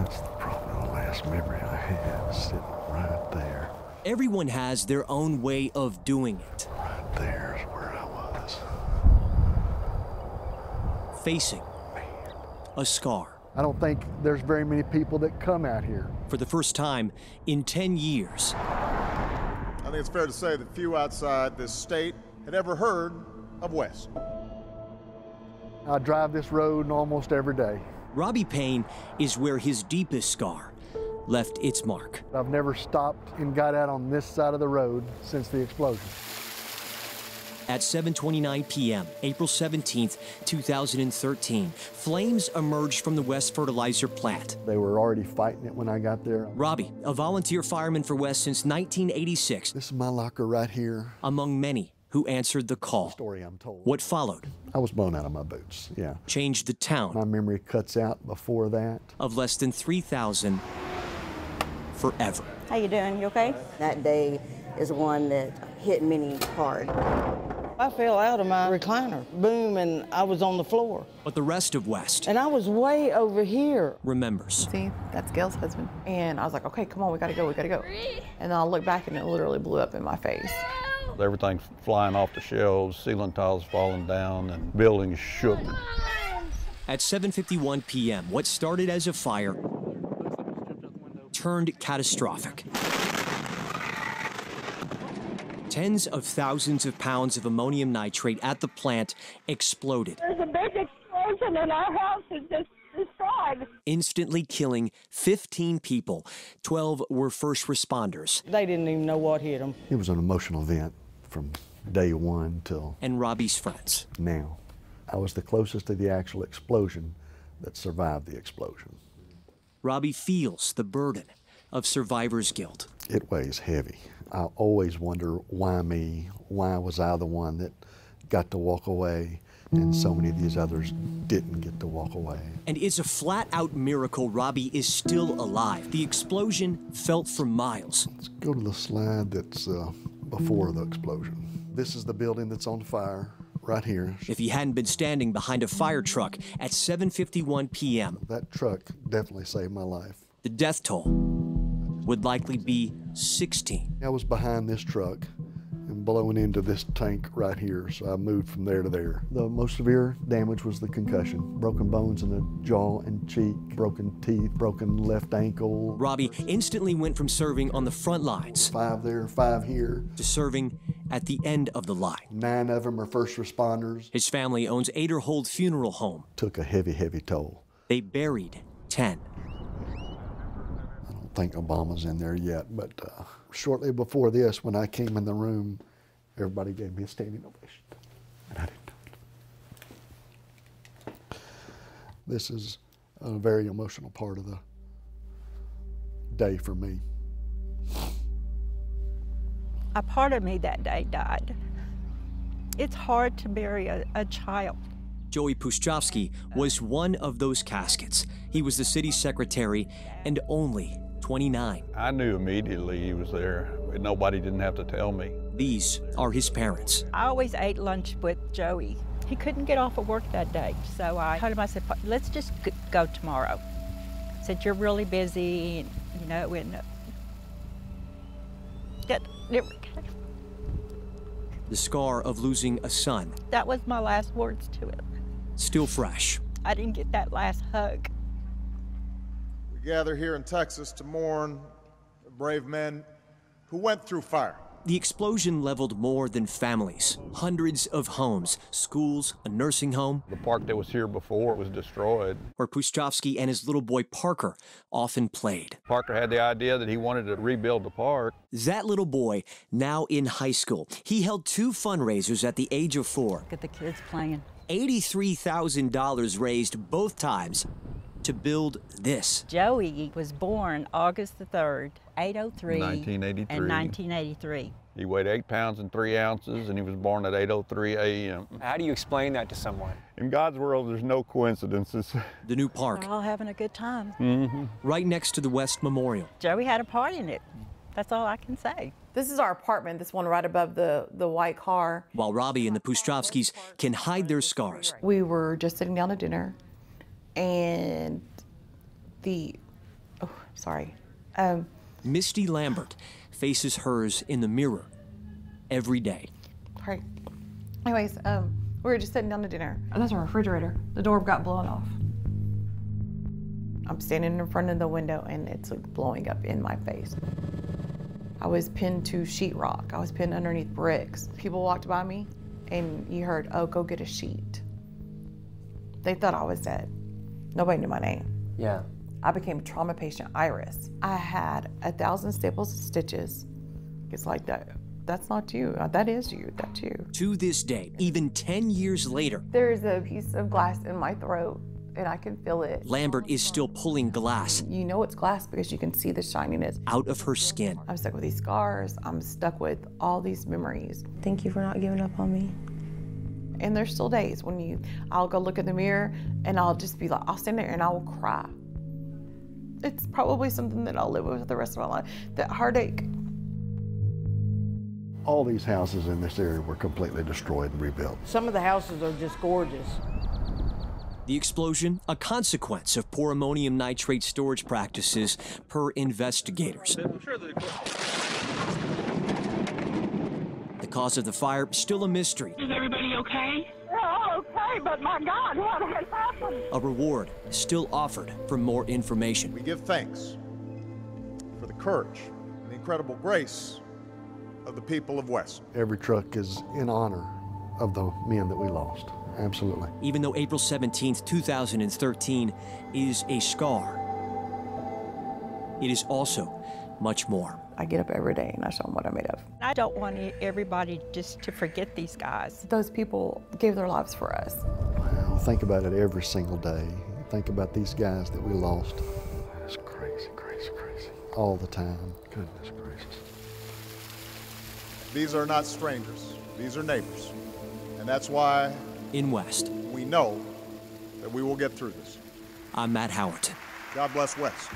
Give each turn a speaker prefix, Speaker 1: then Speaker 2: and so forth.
Speaker 1: That's the probably the last memory I have sitting right there.
Speaker 2: Everyone has their own way of doing it.
Speaker 1: Right there's where I was.
Speaker 2: Facing a scar.
Speaker 3: I don't think there's very many people that come out here.
Speaker 2: For the first time in 10 years,
Speaker 4: I think it's fair to say that few outside this state had ever heard of West.
Speaker 3: I drive this road almost every day.
Speaker 2: Robbie Payne is where his deepest scar left its mark.
Speaker 3: I've never stopped and got out on this side of the road since the explosion.
Speaker 2: At 7:29 p.m., April 17, 2013, flames emerged from the West Fertilizer plant.
Speaker 3: They were already fighting it when I got there.
Speaker 2: Robbie, a volunteer fireman for West since 1986,
Speaker 3: This is my locker right here.
Speaker 2: among many who answered the call.
Speaker 3: Story I'm told.
Speaker 2: What followed
Speaker 3: I was blown out of my boots. Yeah.
Speaker 2: changed the town
Speaker 3: My memory cuts out before that.
Speaker 2: of less than 3,000 forever.
Speaker 5: How you doing? You okay?
Speaker 6: That day is one that hit me hard.
Speaker 7: I fell out of my recliner, boom, and I was on the floor.
Speaker 2: But the rest of West
Speaker 7: And I was way over here.
Speaker 2: remembers.
Speaker 8: See, that's Gail's husband. And I was like, okay, come on, we gotta go, we gotta go. And then I looked back and it literally blew up in my face.
Speaker 9: Everything's flying off the shelves, ceiling tiles falling down, and buildings shook.
Speaker 2: At 7:51 p.m., what started as a fire turned catastrophic. Tens of thousands of pounds of ammonium nitrate at the plant exploded,
Speaker 10: There's a big explosion and our house is just destroyed.
Speaker 2: instantly killing 15 people. 12 were first responders,
Speaker 7: They didn't even know what hit them.
Speaker 3: It was an emotional event from day one till
Speaker 2: and Robbie's friends.
Speaker 3: now. I was the closest to the actual explosion that survived the explosion.
Speaker 2: Robbie feels the burden of survivor's guilt.
Speaker 3: It weighs heavy. I always wonder why me? Why was I the one that got to walk away and so many of these others didn't get to walk away?
Speaker 2: And it's a flat out miracle Robbie is still alive. The explosion felt for miles.
Speaker 3: Let's go to the slide that's uh, before the explosion. This is the building that's on fire right here.
Speaker 2: If he hadn't been standing behind a fire truck at 7:51 p.m.,
Speaker 3: That truck definitely saved my life.
Speaker 2: the death toll would likely be 16.
Speaker 3: I was behind this truck and blowing into this tank right here, so I moved from there to there. The most severe damage was the concussion broken bones in the jaw and cheek, broken teeth, broken left ankle.
Speaker 2: Robbie instantly went from serving on the front lines
Speaker 3: Five there, five here.
Speaker 2: to serving at the end of the line.
Speaker 3: Nine of them are first responders.
Speaker 2: His family owns Aderhold Funeral Home.
Speaker 3: Took a heavy, heavy toll.
Speaker 2: They buried 10.
Speaker 3: I don't think Obama's in there yet, but uh, shortly before this, when I came in the room, everybody gave me a standing ovation, and I didn't do it. This is a very emotional part of the day for me.
Speaker 5: A part of me that day died. It's hard to bury a, a child.
Speaker 2: Joey Pustejovsky was one of those caskets. He was the city secretary and only 29.
Speaker 9: I knew immediately he was there. Nobody didn't have to tell me.
Speaker 2: These are his parents.
Speaker 5: I always ate lunch with Joey. He couldn't get off of work that day, so I told him, I said, let's just go tomorrow. I said, you're really busy, and, you know, and that, it-
Speaker 2: The scar of losing a son,
Speaker 5: that was my last words to him.
Speaker 2: still fresh.
Speaker 5: I didn't get that last hug.
Speaker 4: We gather here in Texas to mourn the brave men who went through fire.
Speaker 2: The explosion leveled more than families. Hundreds of homes, schools, a nursing home,
Speaker 9: The park that was here before was destroyed.
Speaker 2: where Pustejovsky and his little boy Parker often played.
Speaker 9: Parker had the idea that he wanted to rebuild the park.
Speaker 2: That little boy, now in high school, he held two fundraisers at the age of four.
Speaker 5: Look at the kids playing.
Speaker 2: $83,000 raised both times to build this.
Speaker 5: Joey was born August the 3rd, 803.
Speaker 9: 1983.
Speaker 5: And 1983.
Speaker 9: He weighed eight pounds and three ounces, and he was born at 8:03 a.m.
Speaker 11: How do you explain that to someone?
Speaker 9: In God's world, there's no coincidences.
Speaker 2: The new park,
Speaker 5: We're all having a good time.
Speaker 9: Mm -hmm.
Speaker 2: right next to the West Memorial.
Speaker 5: Joey had a part in it. That's all I can say.
Speaker 8: This is our apartment, this one right above the, the white car.
Speaker 2: While Robbie and the Pustejovskys can hide their scars,
Speaker 8: We were just sitting down to dinner, and the Oh, sorry. Um,
Speaker 2: Misty Lambert faces hers in the mirror every day.
Speaker 8: Right. Anyways, um, we were just sitting down to dinner. And that's our refrigerator. The door got blown off. I'm standing in front of the window and it's like blowing up in my face. I was pinned to sheetrock. I was pinned underneath bricks. People walked by me and you heard, oh, go get a sheet. They thought I was dead. Nobody knew my name.
Speaker 11: Yeah.
Speaker 8: I became trauma patient Iris. I had a thousand staples and stitches. It's like that. That's not you. Uh, That is you. That's you.
Speaker 2: To this day, even 10 years later,
Speaker 8: There's a piece of glass in my throat and I can feel it.
Speaker 2: Lambert is still pulling glass
Speaker 8: You know it's glass because you can see the shininess.
Speaker 2: out of her skin.
Speaker 8: I'm stuck with these scars. I'm stuck with all these memories.
Speaker 6: Thank you for not giving up on me.
Speaker 8: And there's still days when you, I'll go look in the mirror and I'll just be like, I'll stand there and I will cry. It's probably something that I'll live with the rest of my life. That heartache.
Speaker 3: All these houses in this area were completely destroyed and rebuilt.
Speaker 7: Some of the houses are just gorgeous.
Speaker 2: The explosion, a consequence of poor ammonium nitrate storage practices per investigators. The cause of the fire still a mystery.
Speaker 10: Is everybody okay? We're okay, but my God, what has happened?
Speaker 2: A reward still offered for more information.
Speaker 4: We give thanks for the courage and the incredible grace of the people of West.
Speaker 3: Every truck is in honor of the men that we lost. Absolutely.
Speaker 2: Even though April 17th, 2013 is a scar, it is also much more.
Speaker 8: I get up every day and I show them what I'm made of.
Speaker 5: I don't want everybody just to forget these guys.
Speaker 8: Those people gave their lives for us.
Speaker 3: Well, think about it every single day. Think about these guys that we lost
Speaker 1: That's crazy, crazy, crazy.
Speaker 3: all the time.
Speaker 1: Goodness gracious.
Speaker 4: These are not strangers, these are neighbors. And that's why
Speaker 2: In West,
Speaker 4: we know that we will get through this.
Speaker 2: I'm Matt Howerton.
Speaker 4: God bless West.